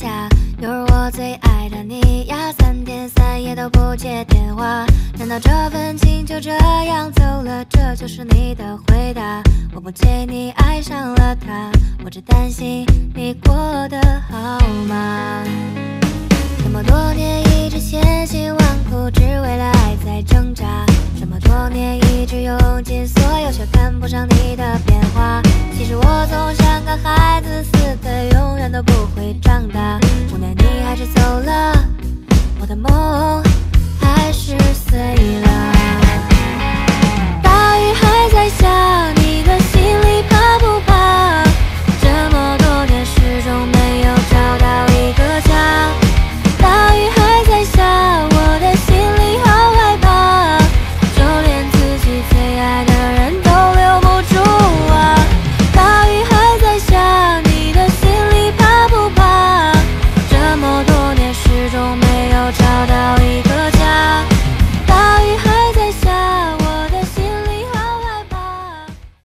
在哪儿下？又是我最爱的你呀，三天三夜都不接电话。难道这份情就这样走了？这就是你的回答？我不介意你爱上了他，我只担心你过得好吗？这么多年一直千辛万苦，只为了爱在挣扎。这么多年一直用尽怎么？